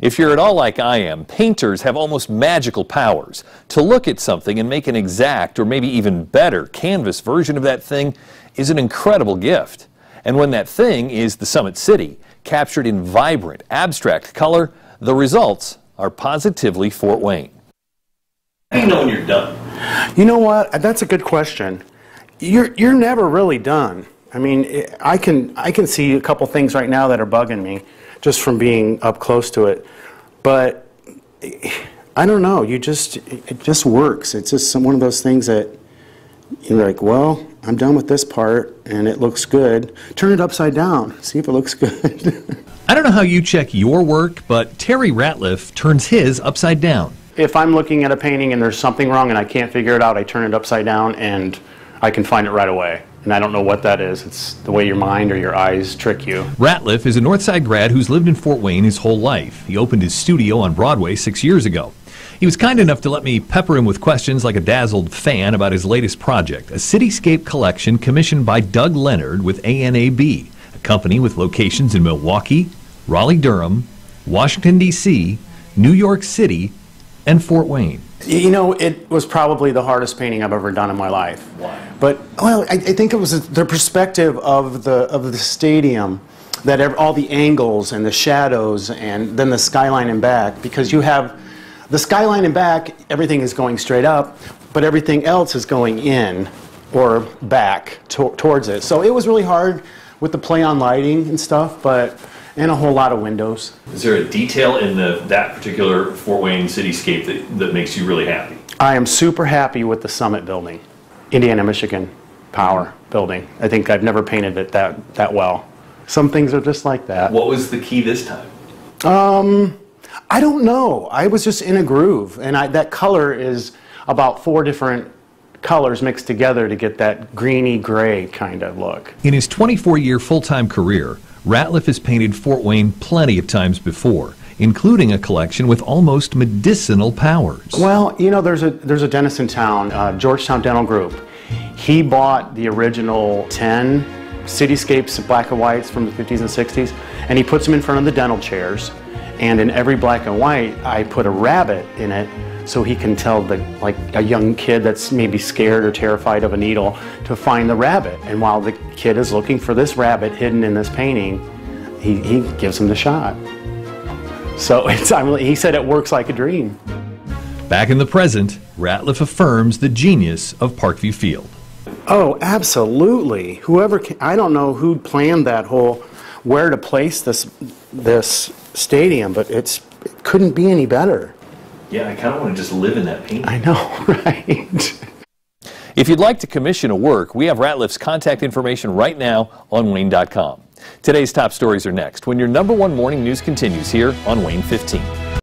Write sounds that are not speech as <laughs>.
If you're at all like I am, painters have almost magical powers. To look at something and make an exact or maybe even better canvas version of that thing is an incredible gift. And when that thing is the Summit City, captured in vibrant, abstract color, the results are positively Fort Wayne. How do you know when you're done? You know what? That's a good question. You're, you're never really done. I mean, I can, I can see a couple things right now that are bugging me just from being up close to it. But I don't know. You just, it just works. It's just some, one of those things that you're like, well, I'm done with this part and it looks good. Turn it upside down. See if it looks <laughs> good. I don't know how you check your work, but Terry Ratliff turns his upside down. If I'm looking at a painting and there's something wrong and I can't figure it out, I turn it upside down and I can find it right away. And I don't know what that is. It's the way your mind or your eyes trick you. Ratliff is a Northside grad who's lived in Fort Wayne his whole life. He opened his studio on Broadway six years ago. He was kind enough to let me pepper him with questions like a dazzled fan about his latest project, a cityscape collection commissioned by Doug Leonard with ANAB, a company with locations in Milwaukee, Raleigh Durham, Washington, D.C., New York City, and Fort Wayne. You know, it was probably the hardest painting I've ever done in my life. Why? But well, I, I think it was the perspective of the of the stadium, that all the angles and the shadows, and then the skyline and back, because you have the skyline and back, everything is going straight up, but everything else is going in or back to towards it. So it was really hard with the play on lighting and stuff, but and a whole lot of windows. Is there a detail in the, that particular Fort Wayne cityscape that, that makes you really happy? I am super happy with the Summit building, Indiana, Michigan Power building. I think I've never painted it that, that well. Some things are just like that. What was the key this time? Um, I don't know. I was just in a groove, and I, that color is about four different colors mixed together to get that greeny gray kind of look. In his 24 year full time career, Ratliff has painted Fort Wayne plenty of times before, including a collection with almost medicinal powers. Well, you know, there's a there's a dentist in town, uh, Georgetown Dental Group. He bought the original 10 cityscapes, black and whites from the 50s and 60s, and he puts them in front of the dental chairs. And in every black and white, I put a rabbit in it so he can tell the like a young kid that's maybe scared or terrified of a needle to find the rabbit. And while the kid is looking for this rabbit hidden in this painting, he, he gives him the shot. So <laughs> it's, I mean, he said it works like a dream. Back in the present, Ratliff affirms the genius of Parkview Field. Oh, absolutely. Whoever, can, I don't know who planned that whole where to place this this stadium, but it's it couldn't be any better. Yeah, I kind of want to just live in that painting. I know, <laughs> right? If you'd like to commission a work, we have Ratliff's contact information right now on WANE.com. Today's top stories are next when your number one morning news continues here on WANE 15.